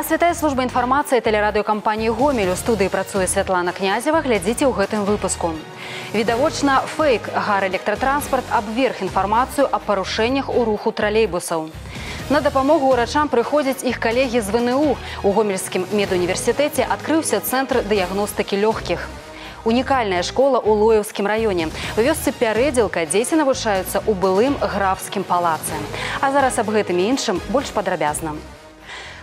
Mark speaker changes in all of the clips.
Speaker 1: Вас вітае служба інфармацыі тэлерадыёкампаніі гомель у студыі працуе Святлана князева глядзіце ў гэтым выпуску. Відавочна фейк гар электратранспарт абверг інфармацыю аб парушэннях у руху тралейбусаў. На дапамогу ўрачам прыходзяць іх калегі з ВНУ. У гомельскім медуніверсітэце адкрыўся цэнтр дыягностыкі лёгкіх. Унікальная школа ў лоеўскім раёне. У вёсцы пярэдзелка дзеці навучаюцца ў былым графскім палацы. А зараз аб гэтым і іншым больш падрабязна.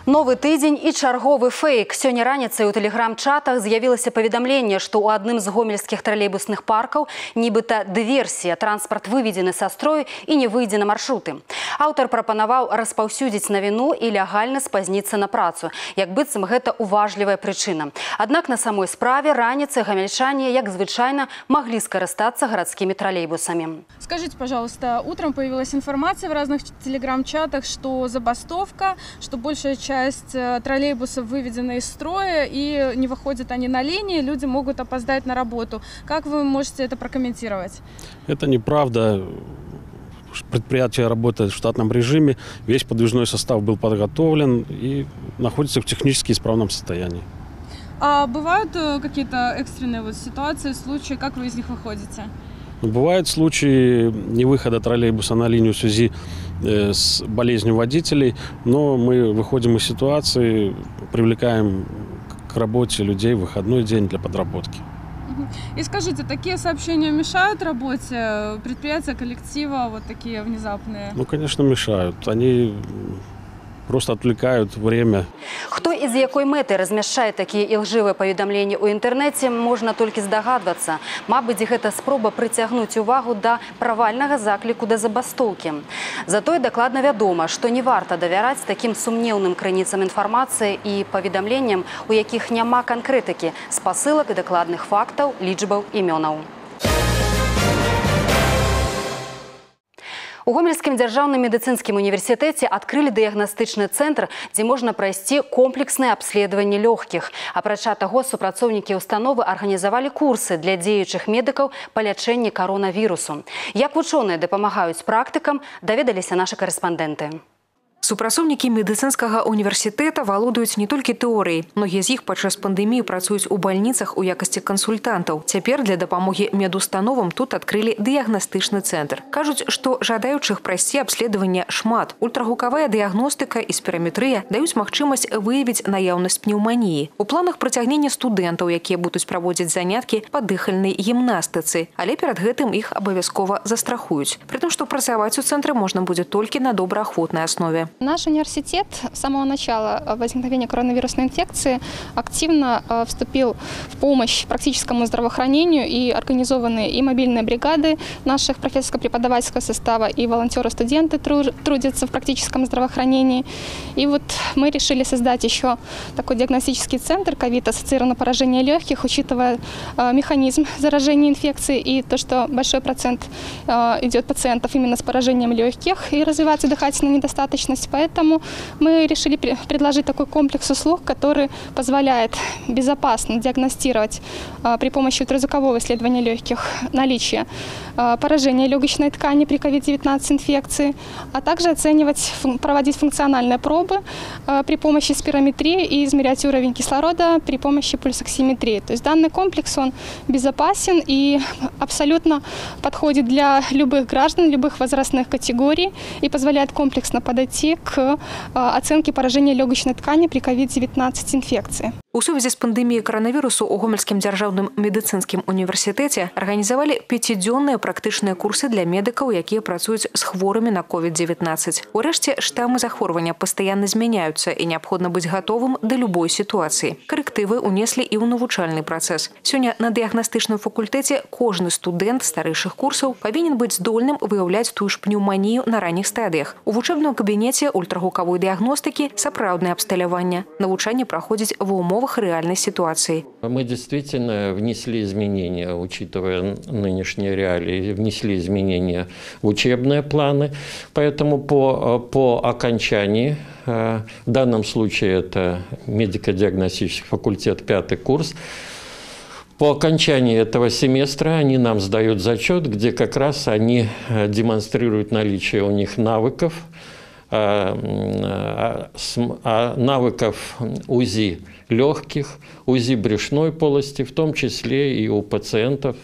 Speaker 1: Новы тыдзень і чарговы фейк. Сёння раніцай у тэлеграм-чатах з'явілася паведамленне, што ў адным з гомельскіх тралейбусных паркаў нібыта дыверсія. Транспарт выведзены са строю і не выйдзе на маршруты. Аўтар прапанаваў распаўсюдзіць навіну і лягальна спазніцца на працу. Як быццам гэта уважлівая прычына. Аднак на самой справе раніцай гамельчане, як звычайна, маглі скарыстацца гарадскімі троллейбусами.
Speaker 2: Скажите, пожалуйста, утром появилась информация в разных телеграм-чатах, что забастовка, что большая часть э, троллейбусов выведена из строя и не выходят они на линии, люди могут опоздать на работу. Как вы можете это прокомментировать?
Speaker 3: Это неправда. Предприятие работает в штатном режиме, весь подвижной состав был подготовлен и находится в технически исправном состоянии.
Speaker 2: А бывают э, какие-то экстренные вот ситуации, случаи, как вы из них выходите?
Speaker 3: Бывают случаи невыхода троллейбуса на линию в связи э, с болезнью водителей, но мы выходим из ситуации, привлекаем к работе людей в выходной день для подработки.
Speaker 2: И скажите, такие сообщения мешают работе предприятия, коллектива, вот такие внезапные?
Speaker 3: Ну, конечно, мешают. Они просто отвлекают время.
Speaker 1: Хто і з якой мэты размяшчае такія ілжывыя паведамленні ў інтэрнэце можна толькі здагадвацца. Мабыць, гэта спроба прыцягнуць увагу да правальнага закліку да забастоўкі. Затое дакладна вядома, што не варта давяраць такім сумнеўным крыніцам інфармацыі і паведамленням, у якіх няма канкрэтыкі, спасылак і дакладных фактаў, лічбаў імёнаў. У гомельскім дзяржаўным медыцынскім універсітэце адкрылі дыягнастычны цэнтр, дзе можна прайсці комплекснае абследаванне лёгкіх. Апрача таго супрацоўнікі ўстановы арганізавалі курсы для дзеючых медыкаў па лячэнні каронавірусу. Як вучоныя дапамагаюць практыкам, даведаліся нашы карэспандэнты.
Speaker 4: Супрацоўнікі медыцынскага універсітэта валодаюць не толькі тэорыяй. Многія з іх падчас пандэміі працуюць у бальніцах у якасці кансультантаў. Цяпер для дапамогі медустановам тут адкрылі дыягнастычны цэнтр. Кажуць, што жадаючых прайсці абследаванне шмат. Ультрагукавая дыягностыка і спіраметрыя даюць магчымасць выявіць наяўнасць пнеўманіі. У планах прыцягнення студэнтаў, якія будуць праводзіць заняткі па дыхальнай гімнастыцы, але перад гэтым іх абавязкова застрахуюць. Прытым, што працаваць у цэнтры можна будзе толькі на добраахвотнай аснове.
Speaker 5: Наш университет с самого начала э, возникновения коронавирусной инфекции активно э, вступил в помощь практическому здравоохранению и организованы и мобильные бригады наших профессорско-преподавательского состава, и волонтеры-студенты трудятся в практическом здравоохранении. И вот мы решили создать еще такой диагностический центр ковид-ассоциированное поражение легких, учитывая э, механизм заражения инфекцией и то, что большой процент идет пациентов именно с поражением легких и развивается дыхательная недостаточность возможность. Поэтому мы решили предложить такой комплекс услуг, который позволяет безопасно диагностировать при помощи ультразвукового исследования легких наличие поражения легочной ткани при COVID-19 инфекции, а также оценивать, проводить функциональные пробы при помощи спирометрии и измерять уровень кислорода при помощи пульсоксиметрии. То есть данный комплекс, он безопасен и абсолютно подходит для любых граждан, любых возрастных категорий и позволяет комплексно подойти к оценке поражения легочной ткани при COVID-19 инфекции.
Speaker 4: У сувязі з пандэміяй каранавірусу ў гомельскім дзяржаўным медыцынскім універсітэце арганізавалі пяцідзённыя практычныя курсы для медыкаў, якія працуюць з хворымі на COVID-19. Урэшце штамы захворвання пастаянна змяняюцца і неабходна быць гатовым да любой сітуацыі. Карэктывы ўнеслі і ў навучальны працэс. Сёння на дыягнастычным факультэце кожны студэнт старэйшых курсаў павінен быць здольным выяўляць тую ж пнеўманію на ранніх стадыях. У вучэбным кабінеце ультрагукавой дыягностыкі сапраўднае абсталяванне. Навучанне праходзіць ва умовах условиях реальной ситуации.
Speaker 6: Мы действительно внесли изменения, учитывая нынешние реалии, внесли изменения в учебные планы. Поэтому по, по окончании, э, в данном случае это медико-диагностический факультет, пятый курс, по окончании этого семестра они нам сдают зачет, где как раз они э, демонстрируют наличие у них навыков, а, а, навыков УЗИ легких, УЗИ брюшной полости, в том числе и у пациентов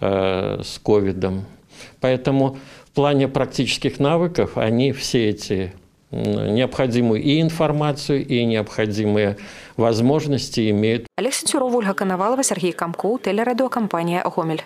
Speaker 6: с ковидом. Поэтому в плане практических навыков они все эти необходимую и информацию, и необходимые возможности имеют.
Speaker 4: Олег Сенцюров, Ольга Коновалова, Сергей Камко, телерадиокомпания «Гомель».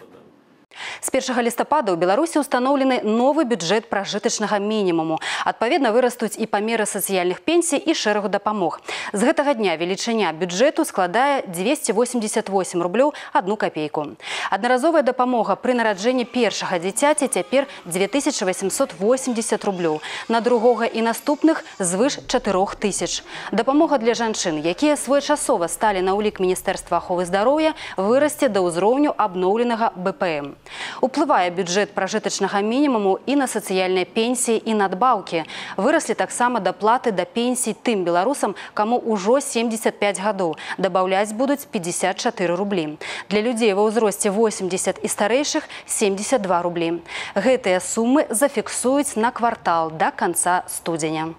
Speaker 1: С 1 лістапада ў Беларусі ўстаноўлены новы бюджэт пражытачнага мінімуму. Адпаведна вырастуць і памеры сацыяльных пенсій і шэрагу дапамог. З гэтага дня велічыня бюджэту складае 288 рублёў одну копейку. Аднаразовая дапамога пры нараджэнні першага дзіцяці цяпер 2880 рублёў. На другога і наступных звыш 4000. Дапамога для жанчын, якія своечасова сталі на ўлік міністэрства аховы здароўя, вырасце да ўзроўню абноўленага БПМ. Уплывае бюджэт пражытачнага мінімуму і на сацыяльныя пенсіі і надбаўкі. Выраслі таксама даплаты да пенсій тым беларусам, каму ўжо 75 гадоў. Дабаўляць будуць 54 рублі. Для людзей ва ўзросце 80 і старэйшых 72 рублі. Гэтыя сумы зафіксуюць на квартал да канца студзеня.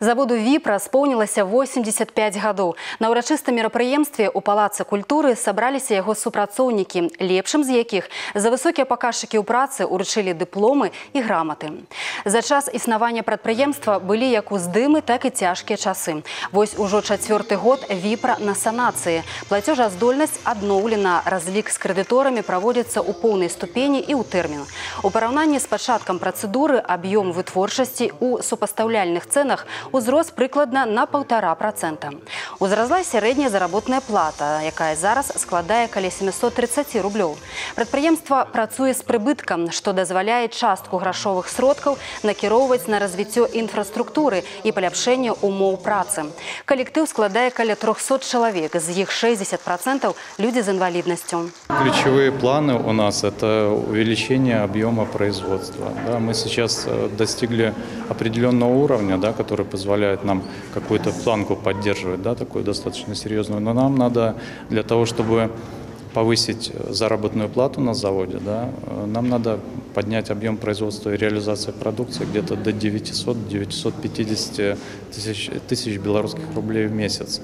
Speaker 1: Заводу віпра споўнілася 85 гадоў. На ўрачыстым мерапрыемстве ў палацы культуры сабраліся яго супрацоўнікі, лепшым з якіх за высокія паказчыкі ў працы ўручылі дыпломы і граматы. За час існавання прадпрыемства былі як уздымы, так і цяжкія часы. Вось ужо чацвёрты год віпра на санацыі. Плацёжаздольнасць адноўлена, разлік з крэдыторамі праводзіцца ў поўнай ступені і ў тэрмін. У параўнанні з пачаткам працэдуры аб'ём вытворчасці ў супастаўляльных цэнах узрос прыкладна на полтора процента. Узросла сярэдняя заработная плата, якая зараз складае каля 730 рублёў. Прадпрыемства працуе з прыбыткам, што дазваляе частку грашовых сродкаў накіроўваць на развіццё інфраструктуры і паляпшэнне умоў працы. Калектыў складае каля 300 чалавек, з іх 60 процентов люди з інваліднасцю.
Speaker 7: Ключевые планы у нас – это увеличение объема производства. Да, мы сейчас э, достигли определенного уровня, да, который позволяет нам какую-то планку поддерживать, да, такую достаточно серьезную. Но нам надо для того, чтобы повысить заработную плату на заводе, да, нам надо поднять объем производства и реализации продукции где-то до 900-950 тысяч, тысяч белорусских рублей в месяц.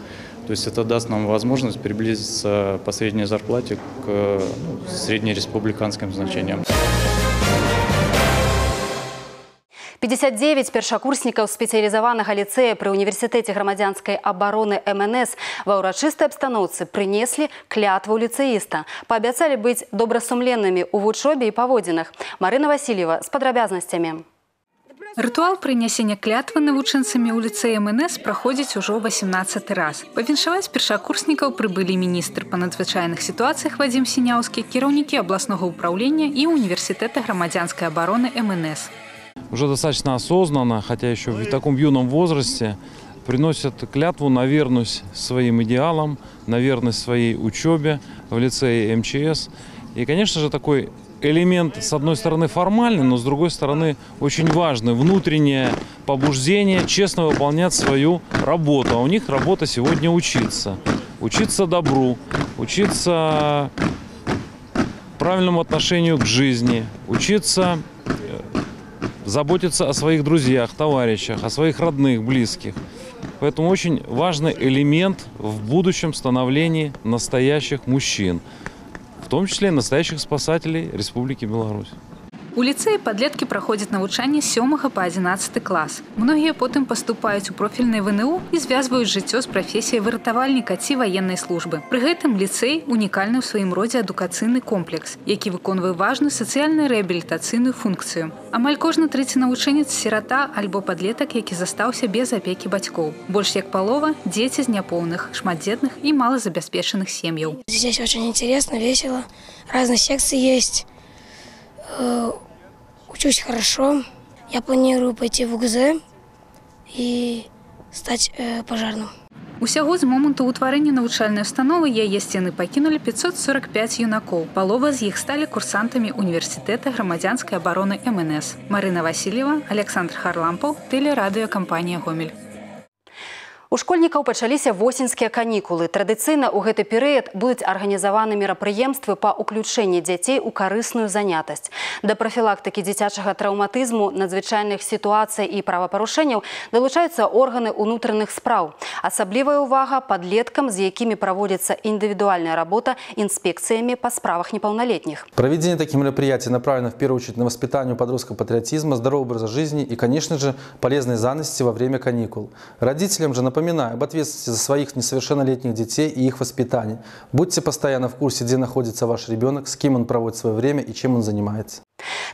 Speaker 7: То есть это даст нам возможность приблизиться по средней зарплате к ну, среднереспубликанским значениям.
Speaker 1: 59 першакурснікаў спецыялізаванага ліцэя пры універсітэце грамадзянскай абароны МНС ва ўрачыстай абстаноўцы прынеслі клятву ліцэіста. Паабяцалі быць добрасумленнымі ў вучобе і паводзінах. Марына Васильева з падрабязнасцямі.
Speaker 8: Рытуал прынясення клятвы навучэнцамі ў ліцэі МНС праходзіць ужо 18 раз. Павіншаваць першакурснікаў прыбылі міністр па надзвычайных сітуацыях Вадзім Сіняўскі, кіраўнікі абласнога ўпраўлення і універсітэта грамадзянскай абароны МНС
Speaker 9: уже достаточно осознанно, хотя еще в таком юном возрасте, приносят клятву на верность своим идеалам, на верность своей учебе в лицее МЧС. И, конечно же, такой элемент, с одной стороны, формальный, но с другой стороны, очень важный. Внутреннее побуждение честно выполнять свою работу. А у них работа сегодня учиться. Учиться добру, учиться правильному отношению к жизни, учиться заботиться о своих друзьях, товарищах, о своих родных, близких. Поэтому очень важный элемент в будущем становлении настоящих мужчин, в том числе настоящих спасателей Республики Беларусь.
Speaker 8: У ліцэі падлеткі праходзяць навучанне сёмага па 11 клас. Многія потым паступаюць у профільнай ВНУ і звязваюць жыццё з прафесіяй выратавальніка ці ваеннай службы. Пры гэтым ліцэй унікальны ў сваім родзе адукацыйны комплекс, які выконвае важную сацыяльную рэабілітацыйную функцыю. Амаль кожны трэці навучэнец сірата альбо падлетак, які застаўся без апекі бацькоў. Больш як палова дзеці з няпоўных, шматдзетных і малазабяспечаных сем'яў.
Speaker 10: Здесь очень интересно, весело. Разные секции есть. Э, учусь хорошо. Я планирую пойти в УГЗ и стать э, пожарным.
Speaker 8: Усяго з моманту ўтварэння навучальнай установы яе сцены пакінулі 545 юнакоў. Палова з іх сталі курсантамі універсітэта грамадзянскай абароны МНС. Марына Васильева, Александр Харлампаў, тэлерадыёкампанія Гомель.
Speaker 1: У школьнікаў пачаліся восеньскія канікулы. Традыцыйна ў гэты перыяд будуць арганізаваны мерапрыемствы па ўключэнні дзяцей у карысную занятасць. Да прафілактыкі дзіцячага траўматызму, надзвычайных сітуацый і правапарушэнняў далучаюцца органы ўнутраных спраў. Асаблівая ўвага падлеткам, з якімі праводзіцца індывідуальная работа інспекцыямі па справах непаўналетніх.
Speaker 11: Проведение таких мероприятий направлено в первую очередь на воспитание у подростков патриотизма, здорового образа жизни и, конечно же, полезной занятости во время каникул. Родителям же напоминаю об ответственности за своих несовершеннолетних детей и их воспитание. Будьте постоянно в курсе, где находится ваш ребенок, с кем он проводит свое время и чем он занимается.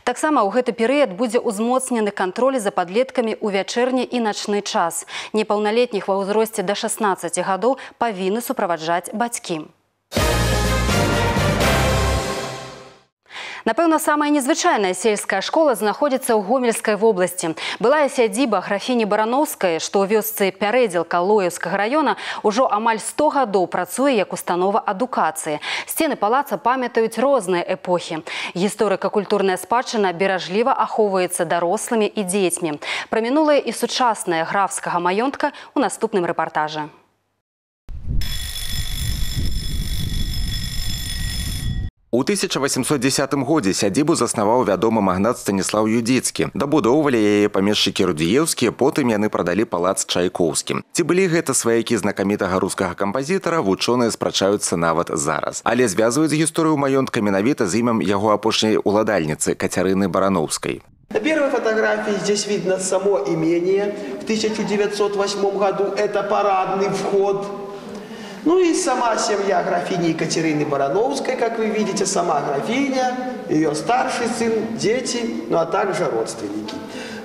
Speaker 1: Таксама ў гэты перыяд будзе ўзмоцнены кантроль за падлеткамі ў вячэрні і начны час. Непаўналетніх ва ўзросце да 16 гадоў павінны суправаджаць бацькі. Напэўна, самая незвычайная сельская школа знаходзіцца ў гомельскай вобласці. Былая сядзіба графіні барановскай, што ў вёсцы пярэдзелка лоеўскага раёна ўжо амаль 100 гадоў працуе як установа адукацыі. Сцены палаца памятаюць розныя эпохі. Гісторыка-культурная спадчына беражліва ахоўваецца дарослымі і дзецьмі. Пра мінулае і сучаснае графскага маёнтка ў наступным рэпартажы.
Speaker 12: У 1810 годзе сядзібу заснаваў вядомы магнат Станіслаў Юдзіцкі. Дабудоўвалі яе памешчыкі рудзіеўскія, потым яны прадалі палац чайкоўскім. Ці былі гэта сваякі знакамітага рускага кампазітара, вучоныя спрачаюцца нават зараз. Але звязваюць гісторыю маёнтка менавіта з імем яго апошняй уладальніцы Кацярыны Барановскай.
Speaker 13: На первой фотографии здесь видно само имение. В 1908 году это парадный вход ну и сама семья графини Екатерины Барановской, как вы видите, сама графиня, ее старший сын, дети, ну а также родственники.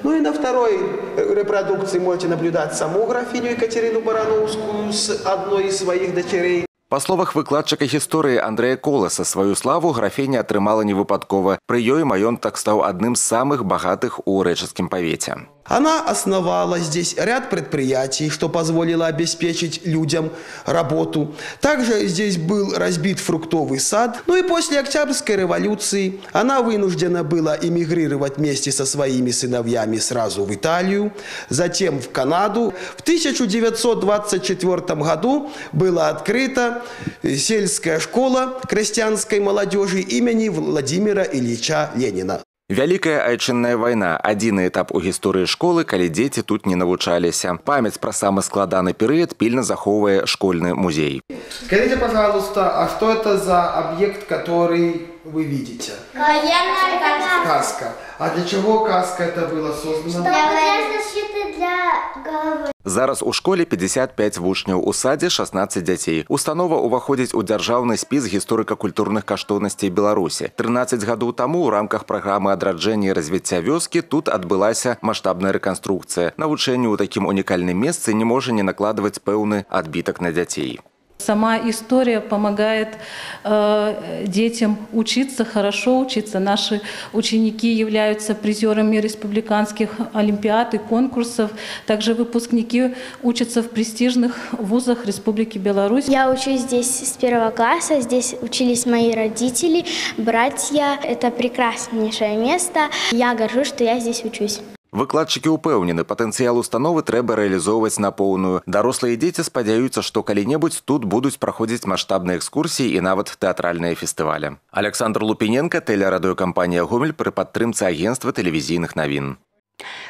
Speaker 13: Ну и на второй репродукции можете наблюдать саму графиню Екатерину Барановскую с одной из своих дочерей.
Speaker 12: Па словах выкладчыка гісторыі Андрэя Коласа сваю славу графеня атрымала невыпадкова. Пры ёй маёнтак стаў адным з самых багатых у рэчаскім павеце.
Speaker 13: Она основала здесь ряд предприятий, что позволило обеспечить людям работу. Также здесь был разбит фруктовый сад. Ну и после Октябрьской революции она вынуждена была эмигрировать вместе со своими сыновьями сразу в Италию, затем в Канаду. В 1924 году была открыта сельская школа крестьянской молодежи имени Владимира Ильича Ленина
Speaker 12: Вялікая айчынная вайна адзіны этап у гісторыі школы, калі дзеці тут не навучаліся. Памяць пра самы складаны перыяд пільна захоўвае школьны музей.
Speaker 13: Скажите, пожалуйста, а что это за объект, который вы видите?
Speaker 14: Военная каска.
Speaker 13: Каска. А для чего каска это было создано?
Speaker 14: Для защиты для головы.
Speaker 12: Зараз у школе 55 вучняў у садзе 16 дзяцей. Установа ўваходзіць у дзяржаўны спіс гісторыка-культурных каштоўнасцей Беларусі. 13 гадоў таму ў рамках праграмы адраджэння і развіцця вёскі тут адбылася маштабная рэканструкцыя. Навучэнне ў такім унікальным месцы не можа не накладваць пэўны адбітак на дзяцей.
Speaker 15: Сама история помогает э, детям учиться, хорошо учиться. Наши ученики являются призерами республиканских олимпиад и конкурсов. Также выпускники учатся в престижных вузах Республики Беларусь.
Speaker 14: Я учусь здесь с первого класса. Здесь учились мои родители, братья. Это прекраснейшее место. Я горжусь, что я здесь учусь.
Speaker 12: Выкладчыкі ўпэўнены, патэнцыял установы трэба рэалізоўваць на поўную. Дарослыя дзеці спадзяюцца, што калі-небудзь тут будуць праходзіць маштабныя экскурсіі і нават тэатральныя фестывалі. Александр Лупіненко, тэлерадыёкампанія Гомель пры падтрымцы агенства тэлевізійных навін.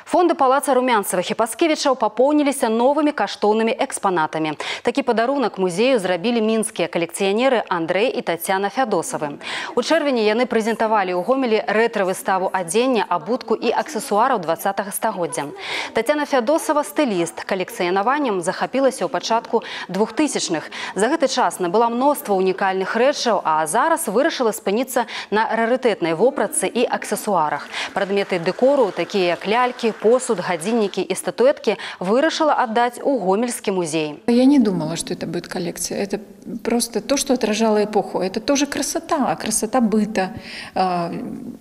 Speaker 1: Фонды палаца румянцевых і паскевічаў папоўніліся новымі каштоўнымі экспанатамі. Такі падарунак музею зрабілі мінскія калекцыянеры Андрэй і Тацяна Фядосавы. У чэрвені яны прэзентавалі ў гомелі рэтра-выставу адзення, абутку і аксесуараў 20 стагоддзя. Тацяна Фядосава стыліст калекцыянаваннем захапілася ў пачатку двухтысячных. За гэты час набыла мноства унікальных рэчаў, а зараз вырашыла спыніцца на рарытэтнай вопратцы і аксесуарах. Прадметы дэкору, такія як лялькі, посуд, годинники и статуэтки вырашила отдать у Гомельский музей.
Speaker 16: Я не думала, что это будет коллекция. Это просто то, что отражало эпоху. Это тоже красота, красота быта э,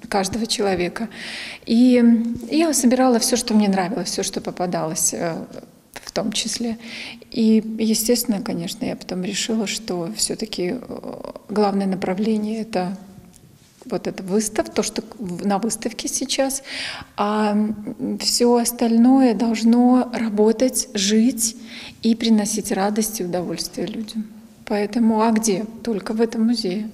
Speaker 16: каждого человека. И я собирала все, что мне нравилось, все, что попадалось э, в том числе. И, естественно, конечно, я потом решила, что все-таки главное направление — это вот эта выставка, то, что на выставке сейчас, а все остальное должно работать, жить и приносить радость и удовольствие людям. Поэтому, а где? Только в этом музее.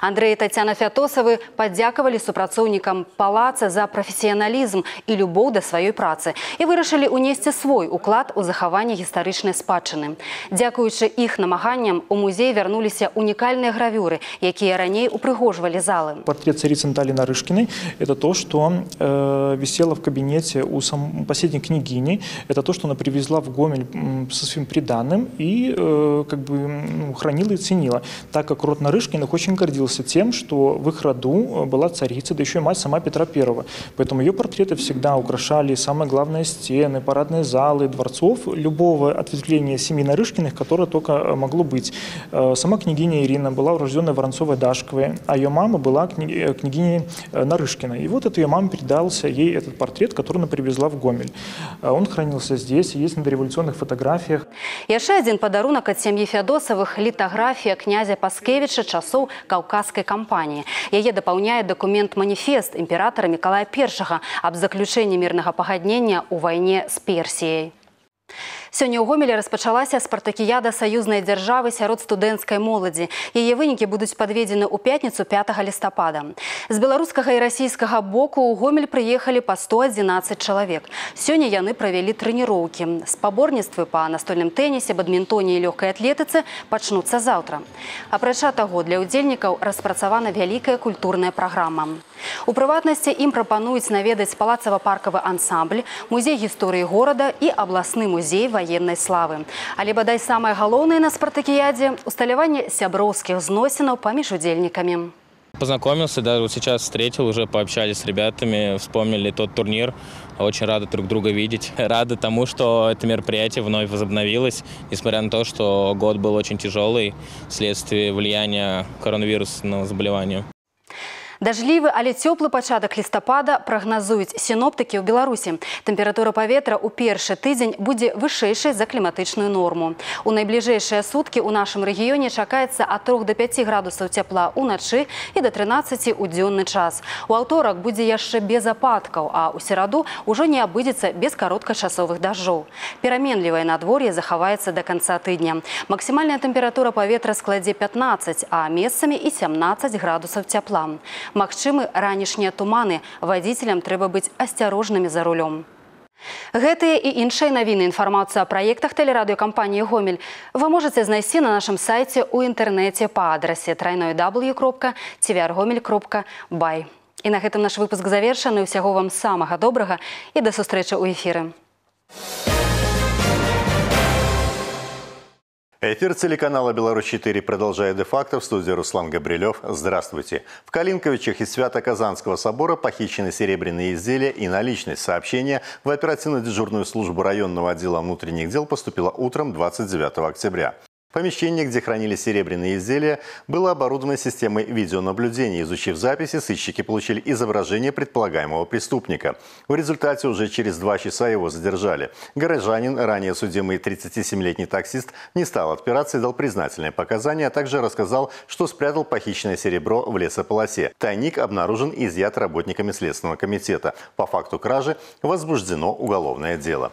Speaker 1: Андрей и Татьяна Фятосовы падзякавалі супрацоўнікам палаца за прафесіяналізм і любоў да сваёй працы і вырашылі ўнесці свой уклад у захаванне гістарычнай спадчыны. Дзякуючы іх намаганням у музей вярнуліся унікальныя гравюры, якія раней упрыгожвалі залы.
Speaker 17: Портрет царицы Натальи Нарышкиной – это то, что э, висело в кабинете у сам, последней княгини. Это то, что она привезла в Гомель со своим приданным и э, как бы ну, хранила и ценила, так как род Нарышкиных очень гордился тем, что в их роду э, была царица, да еще и мать сама Петра I. Поэтому ее портреты всегда украшали самые главные стены, парадные залы, дворцов, любого ответвления семьи Нарышкиных, которое только э, могло быть. Э, сама княгиня Ирина была урожденная Воронцовой-Дашковой, а ее мама была княгиней Нарышкиной. И вот от ее мамы передался ей этот портрет, который она привезла в Гомель. Он хранился здесь, есть на дореволюционных фотографиях.
Speaker 1: Яшчэ один подарунок от семьи Феодосовых – литография князя Паскевича часов каўказскай кампаніі. Яе дапаўняе дакумент маніфест імператара Миколая I аб заключэнні мірнага пагаднення ў вайне з Персіяй. Сёння ў гомелі распачалася спартакіяда саюзнай дзяржавы сярод студэнцкай моладзі. Яе вынікі будуць падведзены ў пятніцу 5 лістапада. З беларускага і расійскага боку ў гомель прыехалі па 111 чалавек. Сёння яны правялі трэніроўкі. Спаборніцтвы па настольным тэнісе, бадмінтоне і лёгкай атлетыцы пачнуцца заўтра. Апрача таго, для ўдзельнікаў распрацавана вялікая культурная праграма. У прыватнасці ім прапануюць наведаць палацава-паркавы ансамбль, музей гісторыі горада і абласны музей военной славы. Але бадай самое галоўнае на спартакіядзе – усталяванне сяброўскіх зносінаў паміж удзельнікамі.
Speaker 18: Познакомился, да, вот сейчас встретил, уже пообщались с ребятами, вспомнили тот турнир. Очень рады друг друга видеть. Рады тому, что это мероприятие вновь возобновилось, несмотря на то, что год был очень тяжелый вследствие влияния коронавирусного заболевания.
Speaker 1: Дажлівы, але цёплы пачатак лістапада прагназуюць сіноптыкі ў Беларусі. Тэмпература паветра ў першы тыдзень будзе вышэйшай за кліматычную норму. У найбліжэйшыя суткі ў нашым рэгіёне чакаецца ад 3 до 5 градусаў цяпла ўначы і да 13 у дзённы час. У аўторак будзе яшчэ без ападкаў, а ў сераду ўжо не абыдзецца без кароткачасовых дажджоў. Пераменлівае надвор'е захаваецца да канца тыдня. Максімальная тэмпература паветра складзе 15, а месцамі і 17 градусаў цяпла. Магчымы ранішнія туманы. Вадзіцелям трэба быць асцярожнымі за рулём. Гэтыя і іншыя навіны інфармацыю о праектах тэлерадыёкампаніі Гомель вы можете знайсці на нашым сайце ў інтэрнэце па адрасе трайной w.tvrгомель.бай. І на гэтым наш выпуск завершаны. Усяго вам самага добрага і да сустрэчы ў эфіры.
Speaker 19: Эфир телеканала «Беларусь-4» продолжает де-факто в студии Руслан Габрилев. Здравствуйте. В Калинковичах из Свято-Казанского собора похищены серебряные изделия и наличность. Сообщение в оперативно-дежурную службу районного отдела внутренних дел поступило утром 29 октября. Помещение, где хранились серебряные изделия, было оборудовано системой видеонаблюдения. Изучив записи, сыщики получили изображение предполагаемого преступника. В результате уже через два часа его задержали. Горожанин, ранее судимый 37-летний таксист, не стал отпираться и дал признательные показания, а также рассказал, что спрятал похищенное серебро в лесополосе. Тайник обнаружен и изъят работниками Следственного комитета. По факту кражи возбуждено уголовное дело.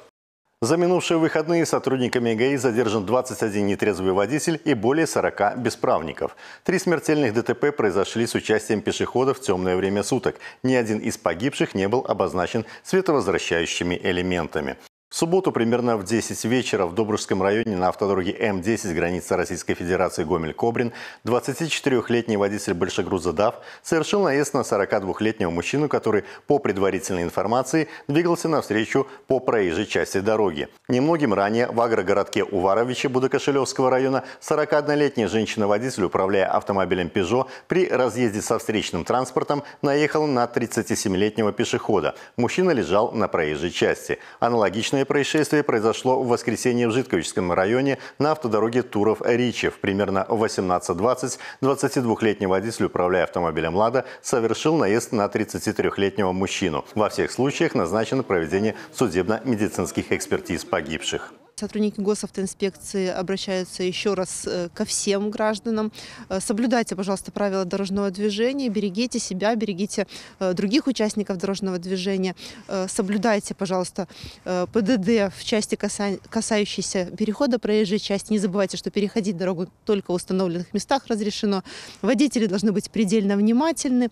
Speaker 19: За минувшие выходные сотрудниками ГАИ задержан 21 нетрезвый водитель и более 40 бесправников. Три смертельных ДТП произошли с участием пешеходов в темное время суток. Ни один из погибших не был обозначен световозвращающими элементами. В субботу примерно в 10 вечера в Добружском районе на автодороге М10 граница Российской Федерации Гомель-Кобрин 24-летний водитель большегруза ДАВ совершил наезд на 42-летнего мужчину, который, по предварительной информации, двигался навстречу по проезжей части дороги. Немногим ранее в агрогородке Уваровича Будокошелевского района 41-летняя женщина-водитель, управляя автомобилем Peugeot, при разъезде со встречным транспортом наехала на 37-летнего пешехода. Мужчина лежал на проезжей части. Аналогично Аналогичное происшествие произошло в воскресенье в Житковичском районе на автодороге Туров-Ричев. Примерно в 18.20 22-летний водитель, управляя автомобилем «Лада», совершил наезд на 33-летнего мужчину. Во всех случаях назначено проведение судебно-медицинских экспертиз погибших.
Speaker 20: Сотрудники госавтоинспекции обращаются еще раз э, ко всем гражданам. Э, соблюдайте, пожалуйста, правила дорожного движения, берегите себя, берегите э, других участников дорожного движения. Соблюдайте, пожалуйста, ПДД в части касающейся перехода проезжей части. Не забывайте, что переходить дорогу только в установленных местах разрешено. Водители должны быть предельно внимательны.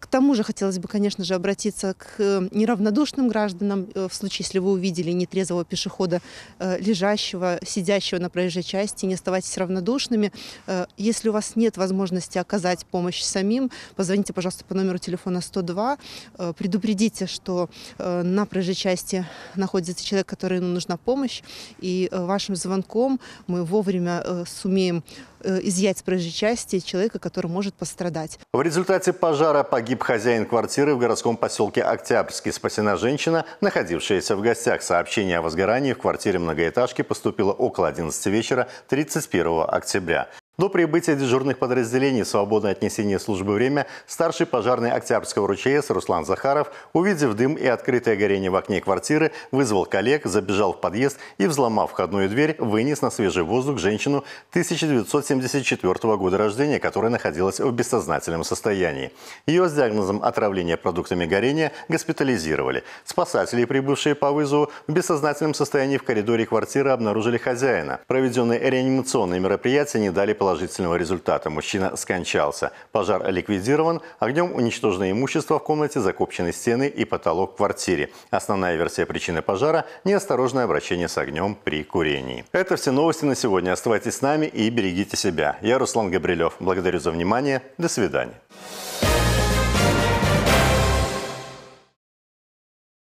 Speaker 20: К тому же хотелось бы, конечно же, обратиться к неравнодушным гражданам в случае, если вы увидели нетрезвого пешехода Э, лежащего, сидящего на проезжей части, не оставайтесь равнодушными. Э, если у вас нет возможности оказать помощь самим, позвоните, пожалуйста, по номеру телефона 102, э, предупредите, что на проезжей части находится человек, которому нужна помощь, и вашим звонком мы вовремя сумеем изъять с проезжей части человека, который может пострадать.
Speaker 19: В результате пожара погиб хозяин квартиры в городском поселке Октябрьский. Спасена женщина, находившаяся в гостях. Сообщение о возгорании в квартире многоэтажки поступило около 11 вечера 31 октября. До прибытия дежурных подразделений свободное отнесение службы время старший пожарный Октябрьского РУЧС Руслан Захаров, увидев дым и открытое горение в окне квартиры, вызвал коллег, забежал в подъезд и, взломав входную дверь, вынес на свежий воздух женщину 1974 года рождения, которая находилась в бессознательном состоянии. Ее с диагнозом отравления продуктами горения госпитализировали. Спасатели, прибывшие по вызову, в бессознательном состоянии в коридоре квартиры обнаружили хозяина. Проведенные реанимационные мероприятия не дали положительного положительного результата. Мужчина скончался. Пожар ликвидирован. Огнем уничтожено имущество в комнате, закопчены стены и потолок в квартире. Основная версия причины пожара – неосторожное обращение с огнем при курении. Это все новости на сегодня. Оставайтесь с нами и берегите себя. Я Руслан Габрилев. Благодарю за внимание. До свидания.